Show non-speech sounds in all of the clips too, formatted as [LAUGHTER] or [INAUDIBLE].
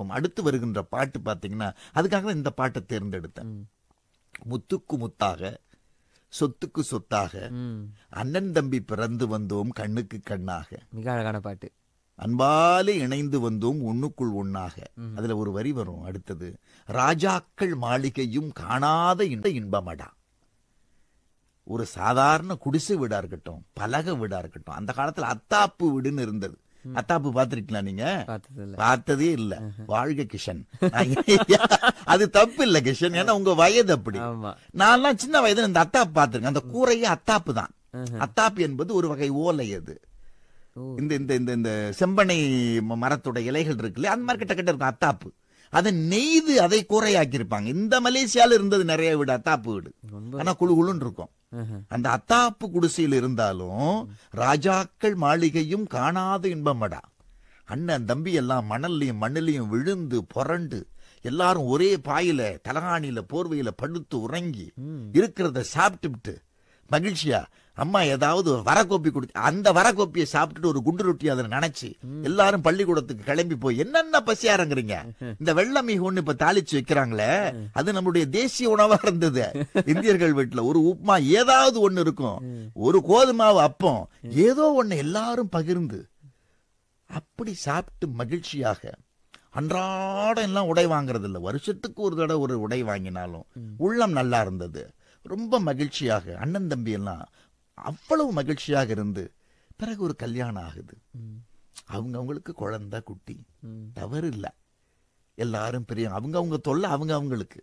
பார்ப்போம் அடுத்து வருகின்ற பாட்டு பார்த்தீங்கன்னா அதுக்காக தான் இந்த பாட்டை தேர்ந்தெடுத்தேன். முத்துக்கு முத்தாக சொத்துக்கு சொத்தாக. அண்ணன் தம்பி பிறந்து வந்தோம் கண்ணுக்கு கண்ணாக. மிக அழகான பாட்டு. அன்பாலே இணைந்து வந்தோம் ஒண்ணுக்குள் ஒண்ணாக. அதுல ஒரு வரி வரும் அடுத்தது ராஜாக்கள் மாளிகையும் காணாத இந்த இன்பமடா. ஒரு சாதாரண குடிசை வீடா இருக்கட்டும் பலக வீடா இருக்கட்டும் அந்த காலத்துல அத்தாப்பு வீடுன்னு இருந்தது. அத்தாப்பு பாத்திருக்கீங்களா நீங்க? பார்த்தது இல்ல. வாழ்க கிஷன். [LAUGHS] அது தப்பு இல்ல கிஷன். ஏன்னா உங்க வயது அப்படி. நான்லாம் சின்ன வயதுல இந்த அத்தாப்பு பார்த்திருக்கேன். அந்த கூரையே அத்தாப்பு தான். அத்தாப்பு என்பது ஒரு வகை ஓலை அது. இந்த இந்த இந்த இந்த செம்பனை மரத்தோட இலைகள் இருக்குல்ல அந்த மாதிரி கிட்ட கிட்ட இருக்கும் அத்தாப்பு. அதை நெய்து அதை கூரையாக்கி இருப்பாங்க இந்த மலேசியால இருந்தது நிறைய வீடு அத்தாப்பு வீடு. ஆனா குழு குழுன்னு இருக்கும். அந்த அத்தாப்பு குடிசையில் இருந்தாலும் ராஜாக்கள் மாளிகையும் காணாத இன்பமடா. அண்ணன் தம்பி எல்லாம் மணல்லையும் மண்ணிலையும் விழுந்து புரண்டு எல்லாரும் ஒரே பாயில தலகாணியில போர்வையில படுத்து உறங்கி இருக்கிறத சாப்பிட்டுவிட்டு மகிழ்ச்சியா? அம்மா ஏதாவது வரக்கோப்பி கொடுத்து அந்த வரக்கோப்பியை சாப்பிட்டுட்டு ஒரு குண்டு ரொட்டி அதில் நினைச்சு எல்லாரும் பள்ளிக்கூடத்துக்கு கிளம்பி போய் என்னென்ன பசியாரங்கிறீங்க? இந்த வெள்ளை மீன் ஒண்ணு இப்ப தாளிச்சு வைக்கிறாங்களே அது நம்மளுடைய தேசிய உணவா இருந்தது. [LAUGHS] இந்தியர்கள் வீட்டுல ஒரு உப்புமா ஏதாவது ஒண்ணு இருக்கும். ஒரு கோதுமாவு அப்பம். ஏதோ ஒண்ணு எல்லாரும் பகிர்ந்து அப்படி சாப்பிட்டு மகிழ்ச்சியாக அன்றாடம் எல்லாம் உடை வாங்குறது இல்ல வருஷத்துக்கு ஒரு தடவை ஒரு உடை வாங்கினாலும் உள்ளம் நல்லா இருந்தது. ரொம்ப மகிழ்ச்சியாக அண்ணன் தம்பி எல்லாம் அவ்வளவு மகிழ்ச்சியாக இருந்து பிறகு ஒரு கல்யாணம் ஆகுது. அவங்க அவங்களுக்கு குழந்தை குட்டி. தவறு இல்ல எல்லாரும் பெரிய அவங்க அவங்க தொல்லை அவங்க அவங்களுக்கு.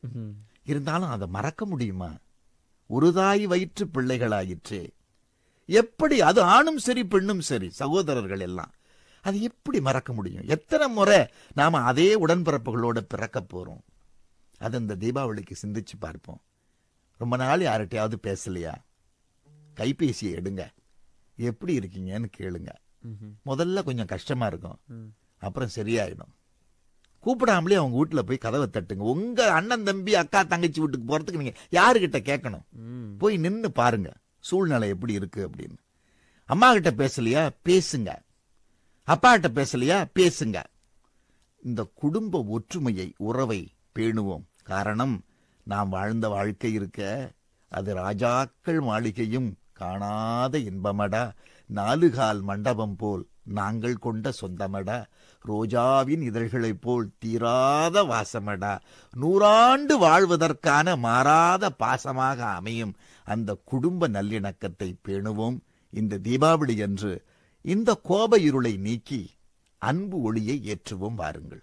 இருந்தாலும் அதை மறக்க முடியுமா? ஒரு தாய் வயிற்று பிள்ளைகளாயிற்றே. எப்படி அது ஆணும் சரி பெண்ணும் சரி சகோதரர்கள் எல்லாம் அது எப்படி மறக்க முடியும்? எத்தனை முறை நாம அதே உடன்பிறப்புகளோட பிறக்க போறோம்? அது இந்த தீபாவளிக்கு சிந்திச்சு பார்ப்போம். ரொம்ப நாள் யார்கிட்டயாவது பேசலையா? கைபேசியை எடுங்க. எப்படி இருக்கீங்கன்னு கேளுங்க. முதல்ல கொஞ்சம் கஷ்டமா இருக்கும். அப்புறம் சரியாயிடும். கூப்பிடாமலே அவங்க வீட்டுல போய் கதவை தட்டுங்க. உங்க அண்ணன் தம்பி அக்கா தங்கச்சி வீட்டுக்கு போறதுக்கு நீங்க யாருகிட்ட கேட்கணும். போய் நின்னு பாருங்க. சூழ்நிலை எப்படி இருக்கு அப்படின்னு. அம்மா கிட்ட பேசலையா? பேசுங்க. அப்பா கிட்ட பேசலையா? பேசுங்க. இந்த குடும்ப ஒற்றுமையை உறவை பேணுவோம். காரணம் நாம் வாழ்ந்த வாழ்க்கை இருக்க அது ராஜாக்கள் மாளிகையும் காணாத இன்பமடா. நாலுகால் மண்டபம் போல் நாங்கள் கொண்ட சொந்தமடா. ரோஜாவின் இதழ்களைப் போல் தீராத வாசமடா. நூறாண்டு வாழ்வதற்கான மாறாத பாசமாக அமையும் அந்த குடும்ப நல்லிணக்கத்தை பேணுவோம். இந்த தீபாவளி அன்று இந்த கோப இருளை நீக்கி அன்பு ஒளியை ஏற்றுவோம் வாருங்கள்.